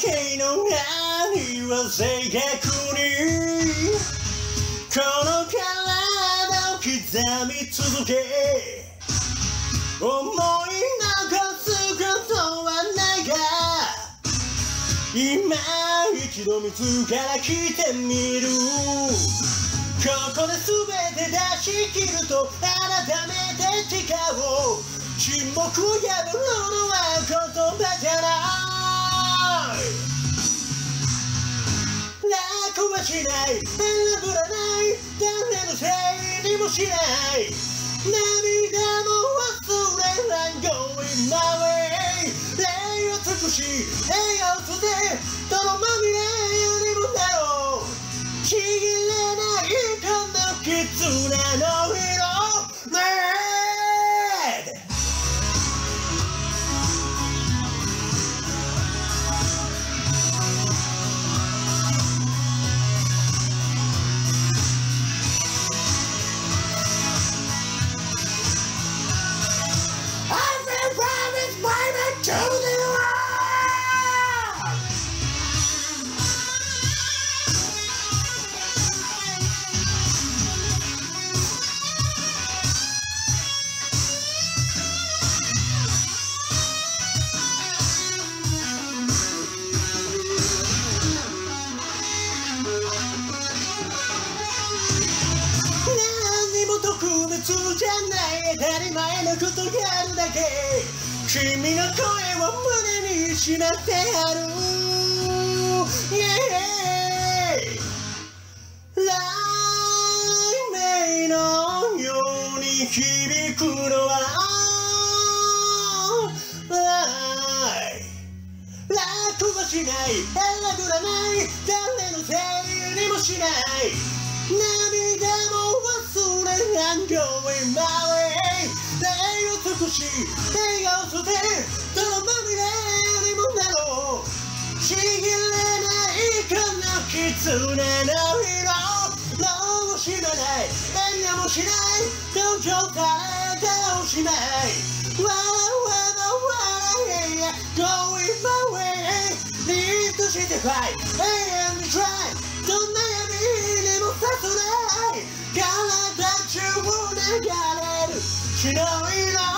時計の針は正確にこの体を刻み続け思い残すことはないが今一度自ら来てみるここで全て出し切ると改めて誓おう沈黙を破るのは言葉じゃないはしない。選ぶらない。誰のせいにもしない。涙も忘れない。Going my way 礼を尽くし笑顔とて泥まみれにもなろう何にも特別じゃない。当たり前のことがあるだけ。君の声を胸にしまってある。Yeah 雷鳴のように響くのは愛楽はしない。選ぶらない。誰のせいにもしない。涙も忘れ I'm going my way 礼を尽くし笑顔とてどのまみれにもなろうちぎれない。この絆の色脳を知らない。遠慮もしない。同情されたおしまい。笑わば笑え Going my way リードして fight and try どんな闇にもさすない。体中を流れる血の色